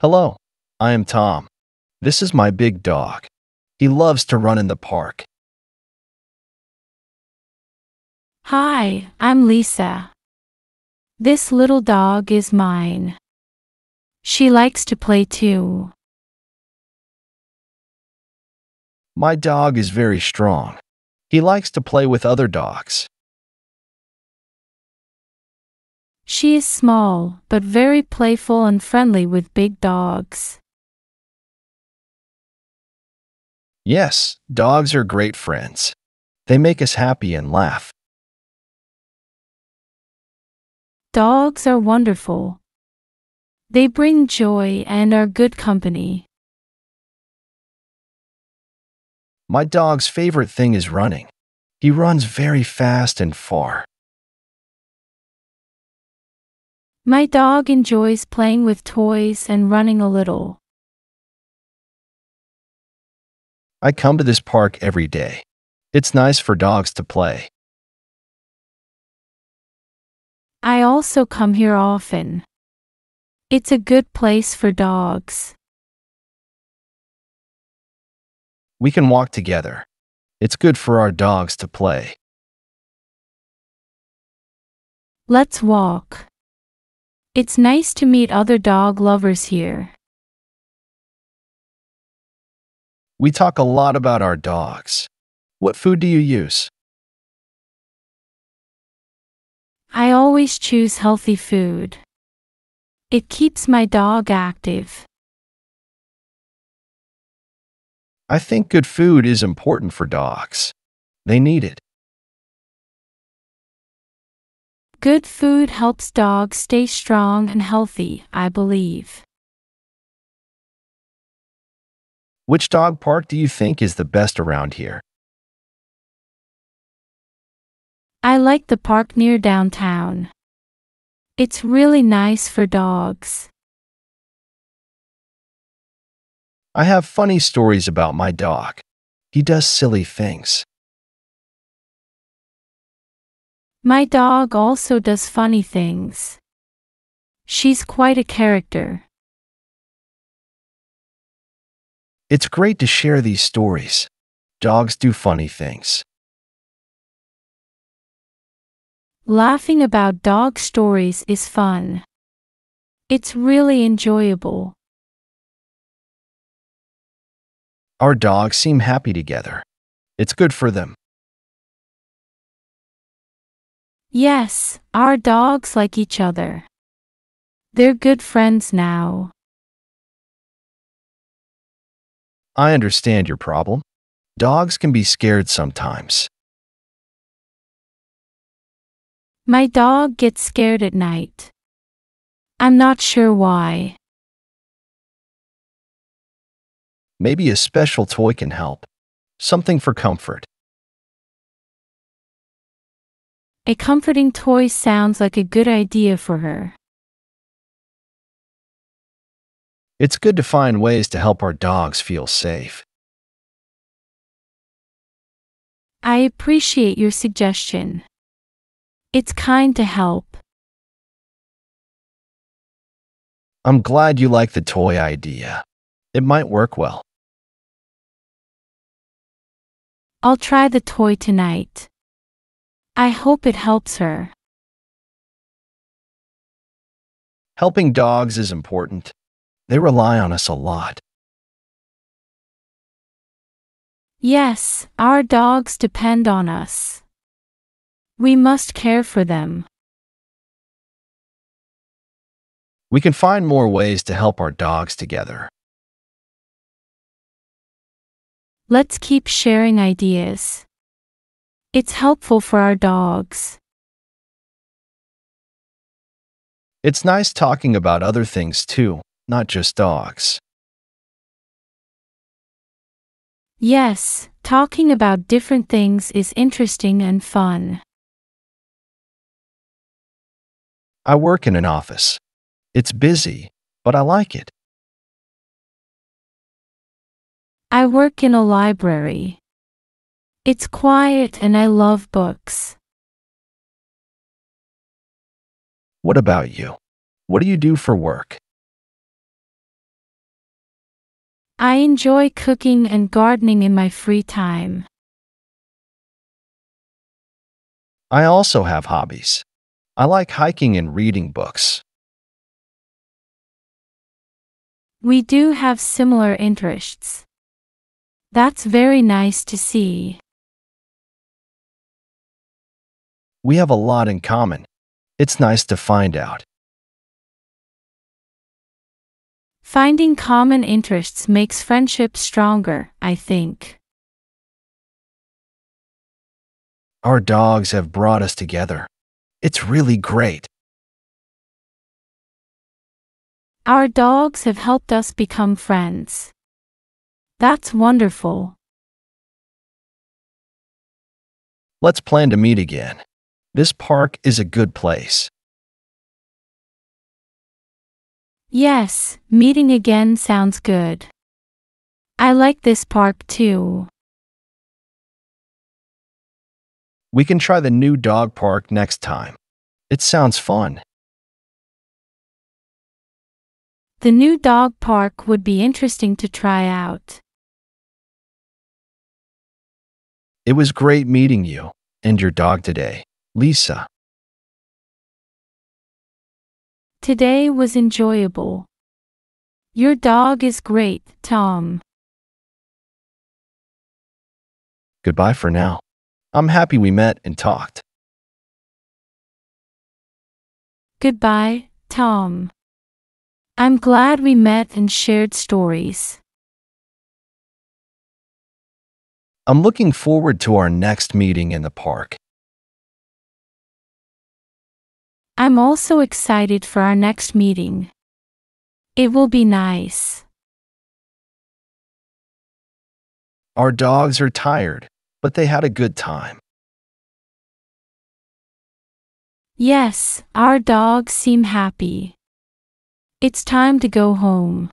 Hello, I am Tom. This is my big dog. He loves to run in the park. Hi, I'm Lisa. This little dog is mine. She likes to play too. My dog is very strong. He likes to play with other dogs. She is small, but very playful and friendly with big dogs. Yes, dogs are great friends. They make us happy and laugh. Dogs are wonderful. They bring joy and are good company. My dog's favorite thing is running. He runs very fast and far. My dog enjoys playing with toys and running a little. I come to this park every day. It's nice for dogs to play. I also come here often. It's a good place for dogs. We can walk together. It's good for our dogs to play. Let's walk. It's nice to meet other dog lovers here. We talk a lot about our dogs. What food do you use? I always choose healthy food. It keeps my dog active. I think good food is important for dogs. They need it. Good food helps dogs stay strong and healthy, I believe. Which dog park do you think is the best around here? I like the park near downtown. It's really nice for dogs. I have funny stories about my dog. He does silly things. My dog also does funny things. She's quite a character. It's great to share these stories. Dogs do funny things. Laughing about dog stories is fun. It's really enjoyable. Our dogs seem happy together. It's good for them. Yes, our dogs like each other. They're good friends now. I understand your problem. Dogs can be scared sometimes. My dog gets scared at night. I'm not sure why. Maybe a special toy can help. Something for comfort. A comforting toy sounds like a good idea for her. It's good to find ways to help our dogs feel safe. I appreciate your suggestion. It's kind to help. I'm glad you like the toy idea. It might work well. I'll try the toy tonight. I hope it helps her. Helping dogs is important. They rely on us a lot. Yes, our dogs depend on us. We must care for them. We can find more ways to help our dogs together. Let's keep sharing ideas. It's helpful for our dogs. It's nice talking about other things too, not just dogs. Yes, talking about different things is interesting and fun. I work in an office. It's busy, but I like it. I work in a library. It's quiet and I love books. What about you? What do you do for work? I enjoy cooking and gardening in my free time. I also have hobbies. I like hiking and reading books. We do have similar interests. That's very nice to see. We have a lot in common. It's nice to find out. Finding common interests makes friendship stronger, I think. Our dogs have brought us together. It's really great. Our dogs have helped us become friends. That's wonderful. Let's plan to meet again. This park is a good place. Yes, meeting again sounds good. I like this park too. We can try the new dog park next time. It sounds fun. The new dog park would be interesting to try out. It was great meeting you and your dog today, Lisa. Today was enjoyable. Your dog is great, Tom. Goodbye for now. I'm happy we met and talked. Goodbye, Tom. I'm glad we met and shared stories. I'm looking forward to our next meeting in the park. I'm also excited for our next meeting. It will be nice. Our dogs are tired, but they had a good time. Yes, our dogs seem happy. It's time to go home.